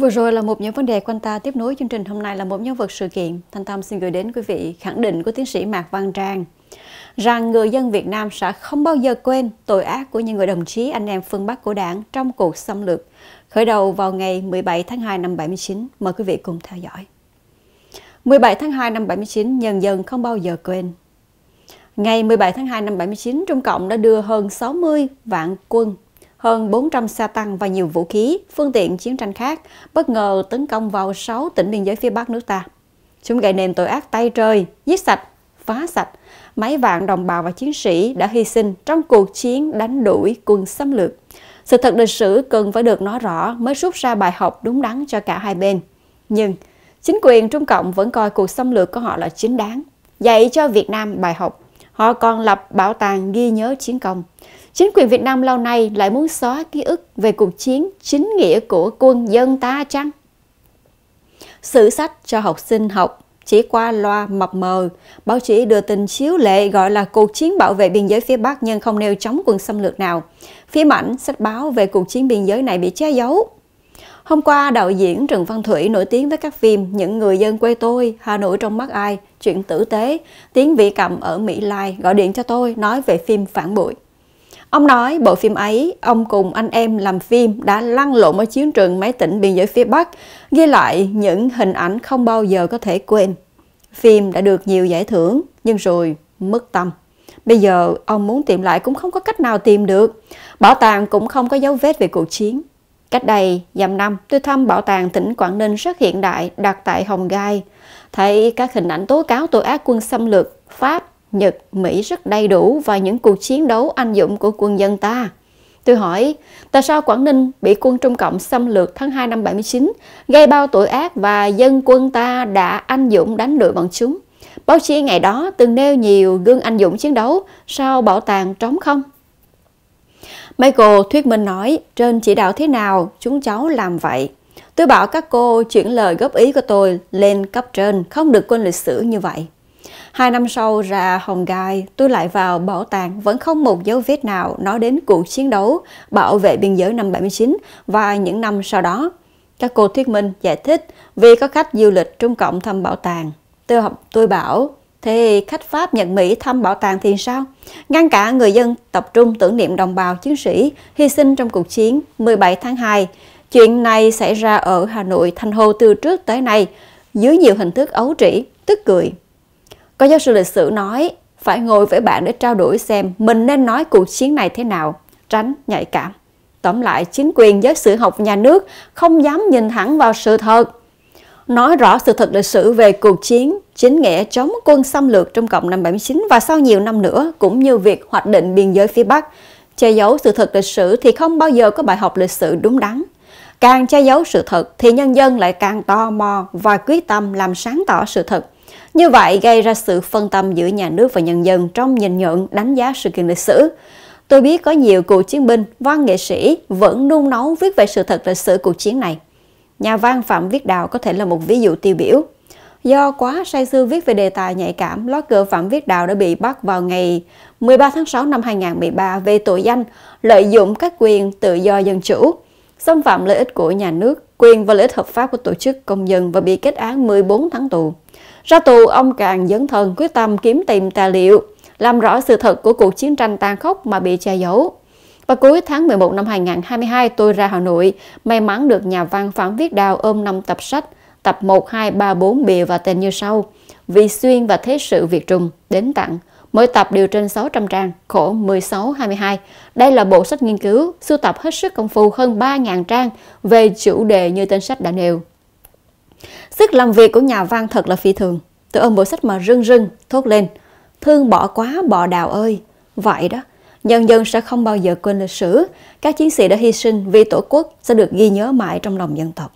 Vừa rồi là một những vấn đề quan ta tiếp nối chương trình hôm nay là một nhân vật sự kiện. Thanh Tâm xin gửi đến quý vị khẳng định của tiến sĩ Mạc Văn Trang rằng người dân Việt Nam sẽ không bao giờ quên tội ác của những người đồng chí anh em phương Bắc của đảng trong cuộc xâm lược khởi đầu vào ngày 17 tháng 2 năm 79. Mời quý vị cùng theo dõi. 17 tháng 2 năm 79, nhân dân không bao giờ quên. Ngày 17 tháng 2 năm 79, Trung Cộng đã đưa hơn 60 vạn quân hơn 400 xe tăng và nhiều vũ khí, phương tiện chiến tranh khác bất ngờ tấn công vào 6 tỉnh biên giới phía Bắc nước ta. Chúng gây nên tội ác tay trời, giết sạch, phá sạch mấy vạn đồng bào và chiến sĩ đã hy sinh trong cuộc chiến đánh đuổi quân xâm lược. Sự thật lịch sử cần phải được nói rõ mới rút ra bài học đúng đắn cho cả hai bên. Nhưng chính quyền Trung Cộng vẫn coi cuộc xâm lược của họ là chính đáng, dạy cho Việt Nam bài học. Họ còn lập bảo tàng ghi nhớ chiến công. Chính quyền Việt Nam lâu nay lại muốn xóa ký ức về cuộc chiến chính nghĩa của quân dân ta chăng? Sử sách cho học sinh học chỉ qua loa mập mờ, báo chí đưa tin chiếu lệ gọi là cuộc chiến bảo vệ biên giới phía Bắc nhưng không nêu chống quân xâm lược nào. Phim ảnh, sách báo về cuộc chiến biên giới này bị che giấu. Hôm qua, đạo diễn Trần Văn Thủy nổi tiếng với các phim Những người dân quê tôi, Hà Nội trong mắt ai, Chuyện tử tế, Tiếng vị cầm ở Mỹ Lai gọi điện cho tôi nói về phim Phản bội. Ông nói bộ phim ấy, ông cùng anh em làm phim đã lăn lộn ở chiến trường mấy tỉnh biên giới phía Bắc, ghi lại những hình ảnh không bao giờ có thể quên. Phim đã được nhiều giải thưởng, nhưng rồi mất tâm. Bây giờ ông muốn tìm lại cũng không có cách nào tìm được. Bảo tàng cũng không có dấu vết về cuộc chiến. Cách đây dằm năm, tôi thăm bảo tàng tỉnh Quảng Ninh rất hiện đại đặt tại Hồng Gai. Thấy các hình ảnh tố cáo tội ác quân xâm lược Pháp, Nhật, Mỹ rất đầy đủ và những cuộc chiến đấu anh dũng của quân dân ta. Tôi hỏi, tại sao Quảng Ninh bị quân Trung Cộng xâm lược tháng 2 năm 79, gây bao tội ác và dân quân ta đã anh dũng đánh đuổi bọn chúng? Báo chí ngày đó từng nêu nhiều gương anh dũng chiến đấu, sao bảo tàng trống không? Michael thuyết minh nói, trên chỉ đạo thế nào, chúng cháu làm vậy. Tôi bảo các cô chuyển lời góp ý của tôi lên cấp trên, không được quên lịch sử như vậy. Hai năm sau ra Hồng Gai, tôi lại vào bảo tàng vẫn không một dấu vết nào nói đến cuộc chiến đấu bảo vệ biên giới năm 79 và những năm sau đó. Các cô thuyết minh giải thích vì có khách du lịch Trung Cộng thăm bảo tàng. Tôi, tôi bảo, thì khách Pháp Nhật Mỹ thăm bảo tàng thì sao? Ngăn cả người dân tập trung tưởng niệm đồng bào chiến sĩ hy sinh trong cuộc chiến 17 tháng 2. Chuyện này xảy ra ở Hà Nội, thành hồ từ trước tới nay, dưới nhiều hình thức ấu trĩ, tức cười. Có giáo sư lịch sử nói, phải ngồi với bạn để trao đổi xem mình nên nói cuộc chiến này thế nào, tránh nhạy cảm. Tóm lại, chính quyền giới sử học nhà nước không dám nhìn thẳng vào sự thật. Nói rõ sự thật lịch sử về cuộc chiến chính nghĩa chống quân xâm lược trong cộng năm 79 và sau nhiều năm nữa, cũng như việc hoạch định biên giới phía Bắc. Che giấu sự thật lịch sử thì không bao giờ có bài học lịch sử đúng đắn. Càng che giấu sự thật thì nhân dân lại càng tò mò và quyết tâm làm sáng tỏ sự thật. Như vậy gây ra sự phân tâm giữa nhà nước và nhân dân trong nhìn nhận đánh giá sự kiện lịch sử. Tôi biết có nhiều cựu chiến binh, văn nghệ sĩ vẫn nung nấu viết về sự thật lịch sử cuộc chiến này. Nhà văn Phạm Viết Đào có thể là một ví dụ tiêu biểu. Do quá say sưa viết về đề tài nhạy cảm, blogger Phạm Viết Đào đã bị bắt vào ngày 13 tháng 6 năm 2013 về tội danh lợi dụng các quyền tự do dân chủ, xâm phạm lợi ích của nhà nước, quyền và lợi ích hợp pháp của tổ chức công dân và bị kết án 14 tháng tù. Ra tù, ông càng dấn thân quyết tâm kiếm tìm tài liệu, làm rõ sự thật của cuộc chiến tranh tàn khốc mà bị che giấu. Và cuối tháng 11 năm 2022, tôi ra Hà Nội, may mắn được nhà văn Phạm Viết Đào ôm năm tập sách, tập 1, 2, 3, 4 bìa và tên như sau. Vì xuyên và thế sự Việt Trung đến tặng. Mỗi tập đều trên 600 trang, khổ 16-22. Đây là bộ sách nghiên cứu, sưu tập hết sức công phu hơn 3.000 trang về chủ đề như tên sách đã nêu. Sức làm việc của nhà văn thật là phi thường. Tôi ôm bộ sách mà rưng rưng, thốt lên. Thương bỏ quá bọ đào ơi. Vậy đó, nhân dân sẽ không bao giờ quên lịch sử. Các chiến sĩ đã hy sinh vì tổ quốc sẽ được ghi nhớ mãi trong lòng dân tộc.